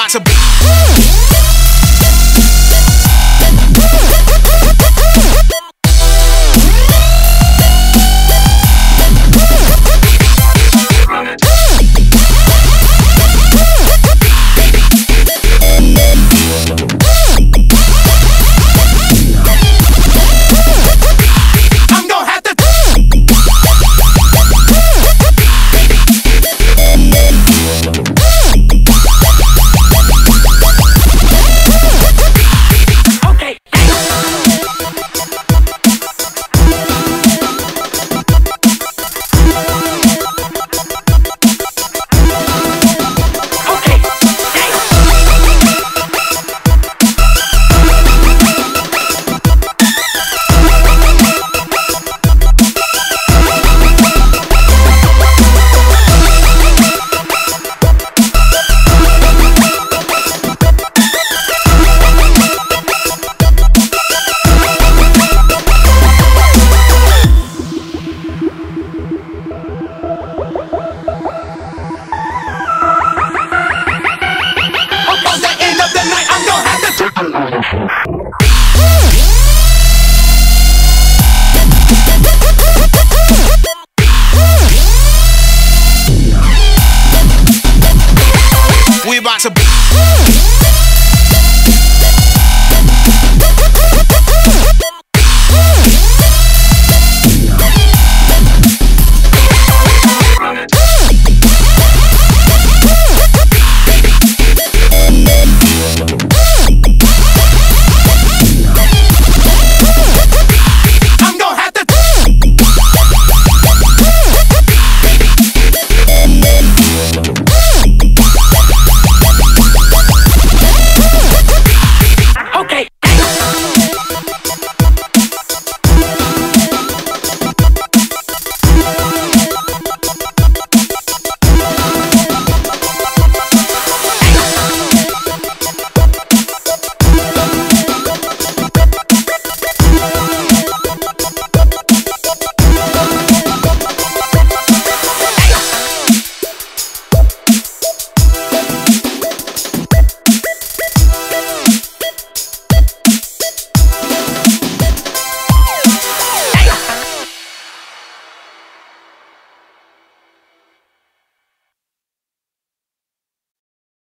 about to. I'm We about to.